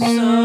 So